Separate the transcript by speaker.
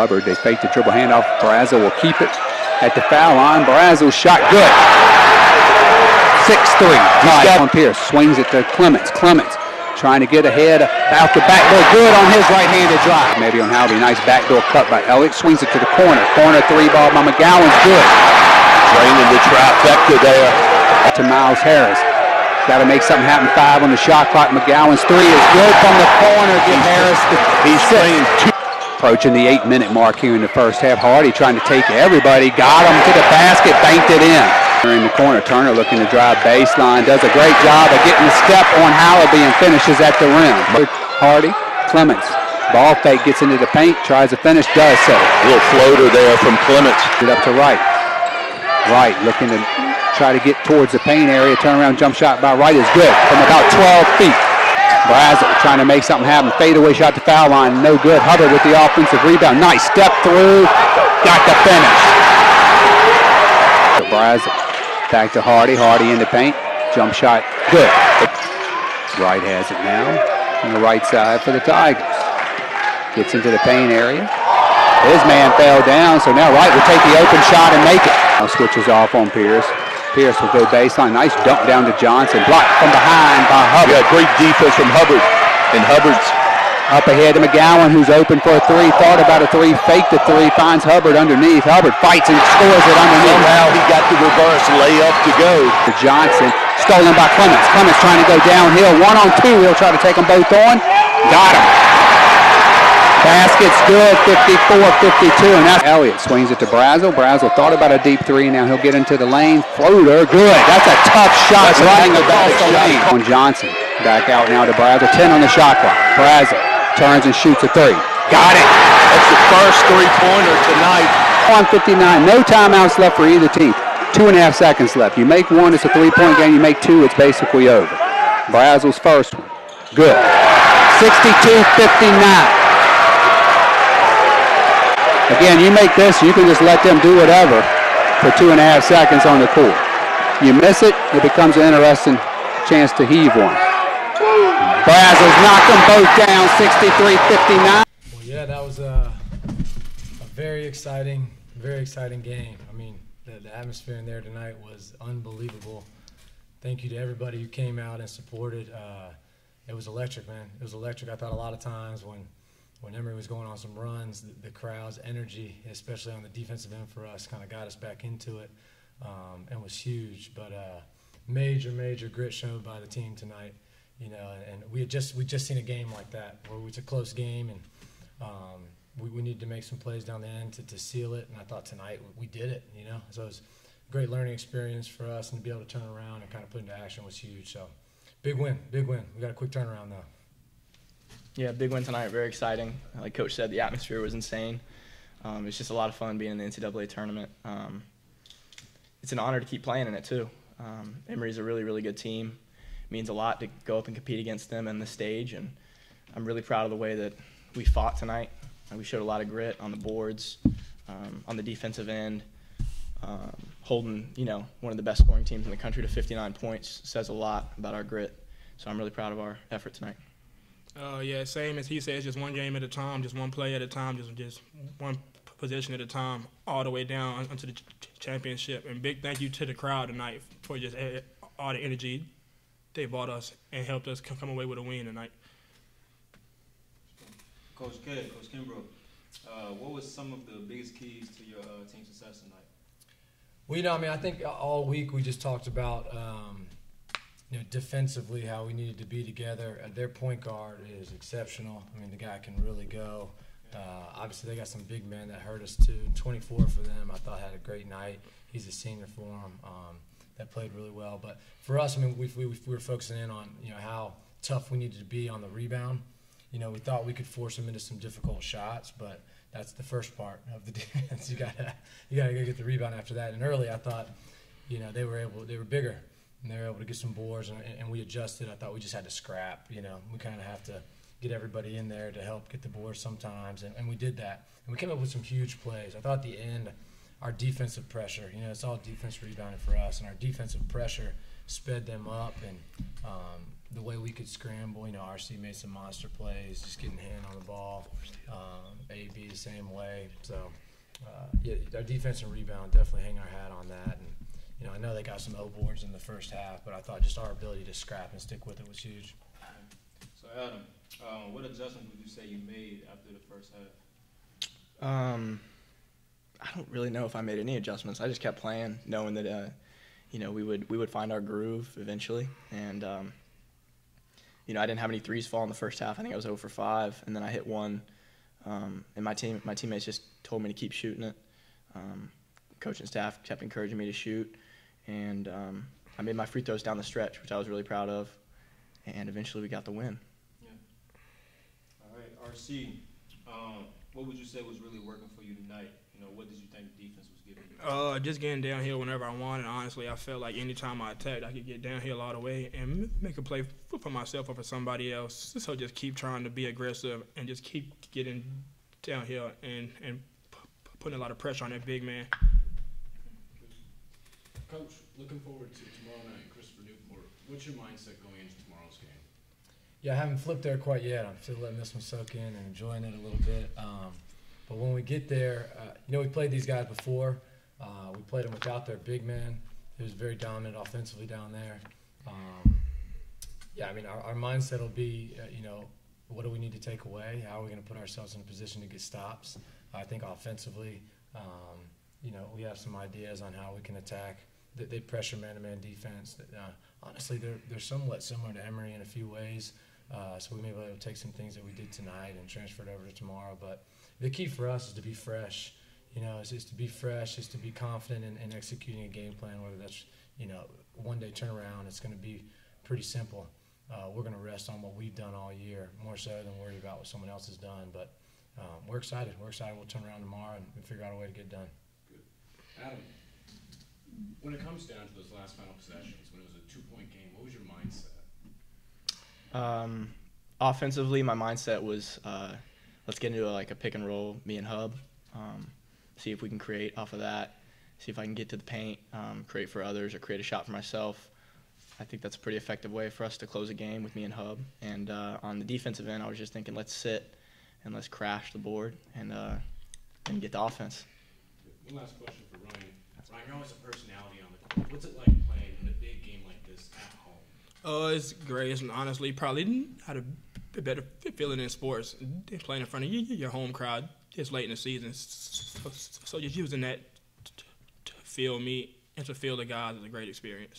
Speaker 1: Hubbard, they fake the dribble handoff. Brazil will keep it at the foul line. Brazil shot good. 6-3. Tie on Pierce. Swings it to Clements. Clements trying to get ahead out the backdoor. Good on his right-handed drive. Maybe on Howby. Nice backdoor cut by Elliott. Swings it to the corner. Corner three ball by McGowan's good.
Speaker 2: Draining the trifecta there.
Speaker 1: To Miles Harris. Got to make something happen. Five on the shot clock. McGowan's three is good from the corner. Get Harris. The
Speaker 2: He's playing two.
Speaker 1: Approaching the eight-minute mark here in the first half. Hardy trying to take everybody. Got him to the basket. Banked it in. In the corner, Turner looking to drive baseline. Does a great job of getting the step on Hallaby and finishes at the rim. Hardy, Clements. Ball fake gets into the paint. Tries to finish. Does so.
Speaker 2: Little floater there from Clements.
Speaker 1: Get up to right. Wright, looking to try to get towards the paint area. Turnaround jump shot by Wright is good from about 12 feet. Brazil trying to make something happen. Fadeaway shot to foul line. No good. Hubbard with the offensive rebound. Nice step through. Got the finish. Brazil back to Hardy. Hardy in the paint. Jump shot. Good. Wright has it now. On the right side for the Tigers. Gets into the paint area. His man fell down, so now Wright will take the open shot and make it. Now switches off on Pierce. Pierce will go baseline. Nice dump down to Johnson. Blocked from behind by Hubbard.
Speaker 2: Yeah, great defense from Hubbard. And Hubbard's
Speaker 1: Up ahead to McGowan, who's open for a three. Thought about a three. Faked the three. Finds Hubbard underneath. Hubbard fights and scores it underneath.
Speaker 2: somehow he got the reverse layup to go.
Speaker 1: To Johnson. Stolen by Clements. Clements trying to go downhill. One on two. He'll try to take them both on. Got him. Basket's good, 54-52, and that's Elliott swings it to Brazil. Brazil thought about a deep three, now he'll get into the lane. Floater, good. That's a tough shot
Speaker 2: That's
Speaker 1: running
Speaker 2: heck of a
Speaker 1: across the lane. On Johnson, back out now to Brazil. 10 on the shot clock. Brazil turns and shoots a three. Got it.
Speaker 2: That's the first three-pointer tonight.
Speaker 1: On 59, no timeouts left for either team. Two and a half seconds left. You make one, it's a three-point game. You make two, it's basically over. Brazil's first one. Good. 62-59. Again, you make this, you can just let them do whatever for two and a half seconds on the court. You miss it, it becomes an interesting chance to heave one. Brazil's knocked them both down, 63-59.
Speaker 3: Well, yeah, that was a, a very exciting, very exciting game. I mean, the, the atmosphere in there tonight was unbelievable. Thank you to everybody who came out and supported. Uh, it was electric, man. It was electric. I thought a lot of times when when Emory was going on some runs, the, the crowd's energy, especially on the defensive end for us, kind of got us back into it um, and was huge. But uh, major, major grit shown by the team tonight. You know, and we had just we just seen a game like that where it was a close game and um, we, we needed to make some plays down the end to, to seal it. And I thought tonight we did it. You know, so it was a great learning experience for us, and to be able to turn around and kind of put into action was huge. So big win, big win. We got a quick turnaround though.
Speaker 4: Yeah, big win tonight. Very exciting. Like Coach said, the atmosphere was insane. Um, it's just a lot of fun being in the NCAA tournament. Um, it's an honor to keep playing in it too. Um, Emory's a really, really good team. It means a lot to go up and compete against them on the stage, and I'm really proud of the way that we fought tonight. Uh, we showed a lot of grit on the boards, um, on the defensive end. Um, holding, you know, one of the best scoring teams in the country to 59 points says a lot about our grit. So I'm really proud of our effort tonight.
Speaker 5: Uh, yeah, same as he says, just one game at a time, just one play at a time, just just one position at a time, all the way down onto the ch- championship. And big thank you to the crowd tonight for just all the energy they bought us and helped us come away with a win tonight.
Speaker 6: Coach K, Coach Kimbrough, uh, what was some of the biggest keys to your uh, team success tonight?
Speaker 3: Well, you know, I mean, I think all week we just talked about, um, you know, defensively how we needed to be together. Uh, their point guard is exceptional. I mean, the guy can really go. Uh, obviously, they got some big men that hurt us too. 24 for them, I thought had a great night. He's a senior for them. Um, that played really well. But for us, I mean, we, we, we were focusing in on you know how tough we needed to be on the rebound. You know, we thought we could force them into some difficult shots, but that's the first part of the defense. You gotta you gotta go get the rebound after that. And early, I thought, you know, they were able, they were bigger, and they were able to get some boards, and, and we adjusted. I thought we just had to scrap. You know, we kind of have to get everybody in there to help get the boards sometimes, and, and we did that. And we came up with some huge plays. I thought at the end, our defensive pressure, you know, it's all defense rebounding for us, and our defensive pressure sped them up and um, the way we could scramble. You know, RC made some monster plays, just getting hand on the ball. Um, AB the same way. So uh, yeah, our defense and rebound definitely hang our hat on that. And you know, I know they got some O boards in the first half, but I thought just our ability to scrap and stick with it was huge.
Speaker 6: So Adam, um, what adjustments would you say you made after the first half?
Speaker 4: Um, I don't really know if I made any adjustments. I just kept playing, knowing that, uh, you know, we would we would find our groove eventually. And um, you know, I didn't have any threes fall in the first half. I think I was 0 for five, and then I hit one. Um, and my team, my teammates just told me to keep shooting it. Um, coach and staff kept encouraging me to shoot, and um, I made my free throws down the stretch, which I was really proud of. And eventually, we got the win. Yeah.
Speaker 6: All right, RC, um, what would you say was really working for you tonight? You know, what did you think the defense was giving you?
Speaker 5: Uh, just getting downhill whenever I wanted. Honestly, I felt like anytime I attacked, I could get downhill all the way and make a play for for myself or for somebody else. So just keep trying to be aggressive and just keep getting downhill and and p- p- putting a lot of pressure on that big man.
Speaker 7: Coach, looking forward to tomorrow night, Christopher Newport. What's your mindset going into tomorrow's game?
Speaker 3: Yeah, I haven't flipped there quite yet. I'm still letting this one soak in and enjoying it a little bit. Um, but when we get there, uh, you know, we played these guys before. Uh, we played them without their big man. He was very dominant offensively down there. Um, yeah, I mean, our, our mindset will be, uh, you know, what do we need to take away? How are we going to put ourselves in a position to get stops? I think offensively, um, you know, we have some ideas on how we can attack. They, they pressure man-to-man defense. Uh, honestly, they're they're somewhat similar to Emory in a few ways. Uh, so we may be able to take some things that we did tonight and transfer it over to tomorrow. But the key for us is to be fresh. You know, it's just to be fresh, is to be confident in, in executing a game plan. Whether that's you know one day turnaround, it's going to be pretty simple. Uh, we're going to rest on what we've done all year, more so than worry about what someone else has done. But um, we're excited. We're excited. We'll turn around tomorrow and, and figure out a way to get done.
Speaker 7: Adam, when it comes down to those last final possessions, when it was a two-point game, what was your mindset?
Speaker 4: Um, offensively, my mindset was uh, let's get into a, like a pick and roll, me and Hub. Um, see if we can create off of that. See if I can get to the paint, um, create for others, or create a shot for myself. I think that's a pretty effective way for us to close a game with me and Hub. And uh, on the defensive end, I was just thinking, let's sit and let's crash the board and uh, and get the offense.
Speaker 7: One last question Ryan. You're always a personality on the court. What's it like playing in a big game like this at home?
Speaker 5: Uh, it's great. It's honestly probably not a better feeling in sports than playing in front of you, your home crowd this late in the season. So, so just using that to feel me and to feel the guys is a great experience.